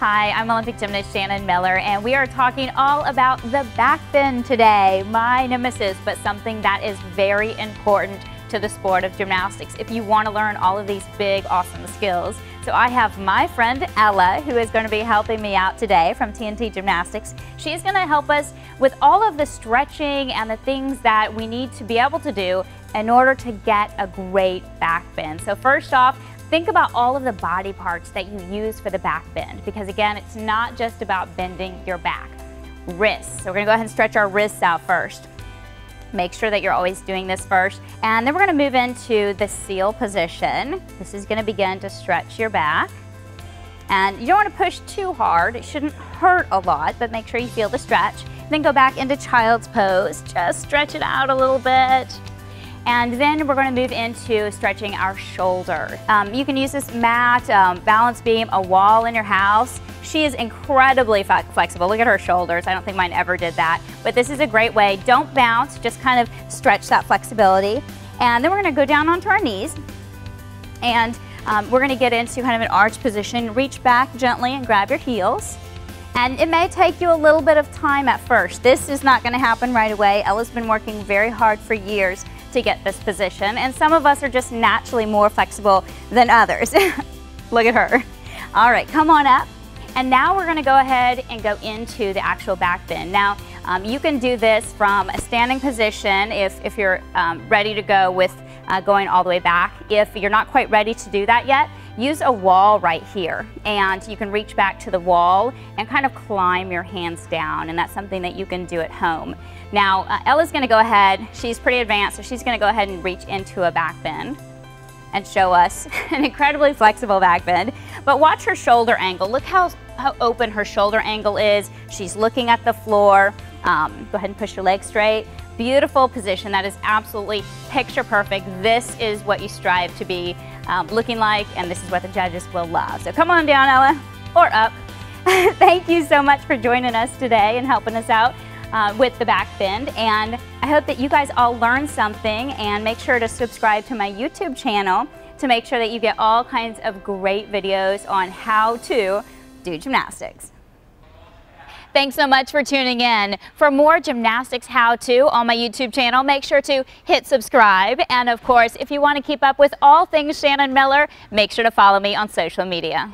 Hi, I'm Olympic gymnast Shannon Miller, and we are talking all about the back bend today, my nemesis, but something that is very important to the sport of gymnastics if you want to learn all of these big, awesome skills. So I have my friend Ella, who is going to be helping me out today from TNT Gymnastics. She's going to help us with all of the stretching and the things that we need to be able to do in order to get a great back bend. So first off, Think about all of the body parts that you use for the back bend because again, it's not just about bending your back. Wrists, so we're gonna go ahead and stretch our wrists out first. Make sure that you're always doing this first. And then we're gonna move into the seal position. This is gonna begin to stretch your back. And you don't wanna push too hard. It shouldn't hurt a lot, but make sure you feel the stretch. Then go back into child's pose. Just stretch it out a little bit. And then we're going to move into stretching our shoulder. Um, you can use this mat, um, balance beam, a wall in your house. She is incredibly flexible. Look at her shoulders. I don't think mine ever did that. But this is a great way. Don't bounce, just kind of stretch that flexibility. And then we're going to go down onto our knees. And um, we're going to get into kind of an arch position. Reach back gently and grab your heels. And it may take you a little bit of time at first. This is not going to happen right away. Ella's been working very hard for years to get this position, and some of us are just naturally more flexible than others. Look at her. All right, come on up. And now we're gonna go ahead and go into the actual back bend. Now, um, you can do this from a standing position if, if you're um, ready to go with uh, going all the way back. If you're not quite ready to do that yet, use a wall right here and you can reach back to the wall and kind of climb your hands down and that's something that you can do at home. Now uh, Ella's going to go ahead, she's pretty advanced so she's going to go ahead and reach into a back bend and show us an incredibly flexible back bend. But watch her shoulder angle. Look how, how open her shoulder angle is. She's looking at the floor. Um, go ahead and push your legs straight. Beautiful position. That is absolutely picture perfect. This is what you strive to be um, looking like, and this is what the judges will love. So come on down, Ella, or up. Thank you so much for joining us today and helping us out uh, with the back bend. And I hope that you guys all learned something and make sure to subscribe to my YouTube channel to make sure that you get all kinds of great videos on how to do gymnastics. Thanks so much for tuning in. For more gymnastics how-to on my YouTube channel, make sure to hit subscribe. And of course, if you want to keep up with all things Shannon Miller, make sure to follow me on social media.